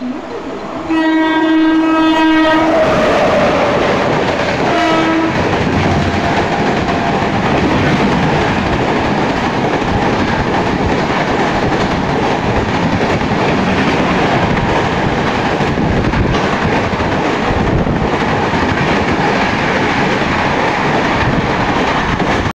Mm-hmm.